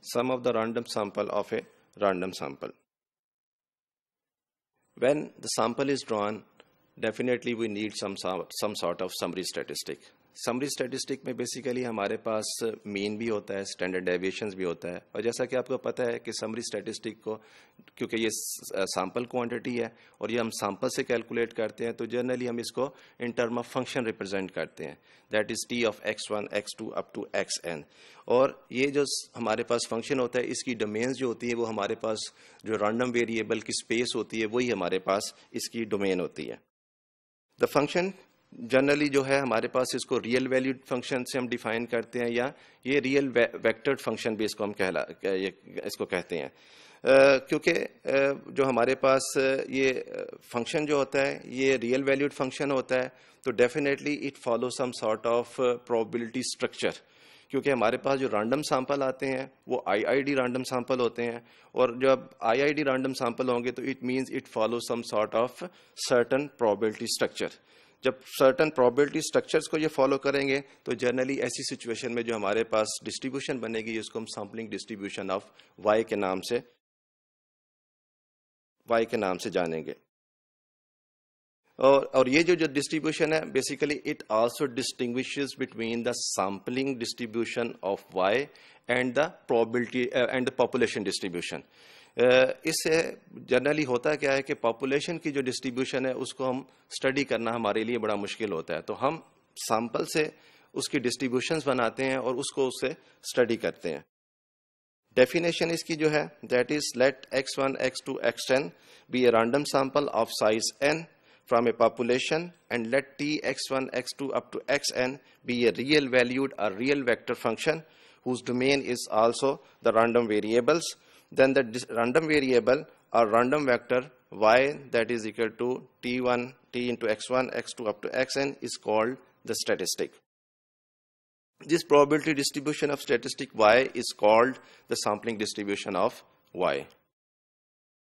sum of the random sample of a random sample. When the sample is drawn, definitely we need some, some sort of summary statistic. Summary statistic में basically हमारे पास mean भी होता है standard deviations भी होता है। और जैसा कि आपको पता है कि समरी स्टैटिस्टिक को क्योंकि ये सैंपल क्वांटिटी है और ये हम सैंपल से कैलकुलेट करते हैं तो जनरली हम इसको in term of function represent करते हैं। That is T of X one X two up to X N और ये जो हमारे पास फ़ंक्शन होता है इसकी डोमेन्स जो होती है वो हमारे पास जो रैंडम वेरिएबल की स्पेस होती है वही हमारे पास इसकी डोमेन होती है। द फ़ंक्शन जनरली जो है हमारे पास इसको रियल वैल्यूड फ़ंक्शन से हम डिफाइन करते हैं या ये रियल वेक्टर्ड फ़ंक्शन भी इसको हम कहला इसको कहते हैं। क्योंकि जो हमारे पास ये फ़ंक्शन जो होता है, ये रियल वैल्यूड फ़ंक्शन होता है तो definitely it follow some sort of probability structure क्योंकि हमारे पास जो रैंडम सैंपल आते हैं, वो आईआईडी रैंडम सैंपल होते हैं और जब आईआईडी रैंडम सैंपल होंगे तो it means it follow some sort of certain probability structure जब सर्टन प्रोबेबिलिटी स्ट्रक्चर्स को ये फॉलो करेंगे तो जनरली ऐसी सिचुएशन में जो हमारे पास डिस्ट्रीब्यूशन बनेगी उसको हम सैम्पलिंग डिस्ट्रीब्यूशन ऑफ़ वाई के नाम से वाई के नाम से जानेंगे। और और ये जो जो डिस्ट्रीब्यूशन है basically it also distinguishes between the sampling distribution of Y and the probability and the population distribution इससे जनरली होता क्या है कि पॉपुलेशन की जो डिस्ट्रीब्यूशन है, उसको हम स्टडी करना हमारे लिए बड़ा मुश्किल होता है। तो हम सैंपल से उसकी डिस्ट्रीब्यूशंस बनाते हैं और उसको उससे स्टडी करते हैं। डेफिनेशन इसकी जो है that is let X one X two X ten be a random sample of size N from a population and let t x1 x2 up to xn be a real valued or real vector function whose domain is also the random variables. Then the random variable or random vector y that is equal to t1 t into x1 x2 up to xn is called the statistic. This probability distribution of statistic y is called the sampling distribution of y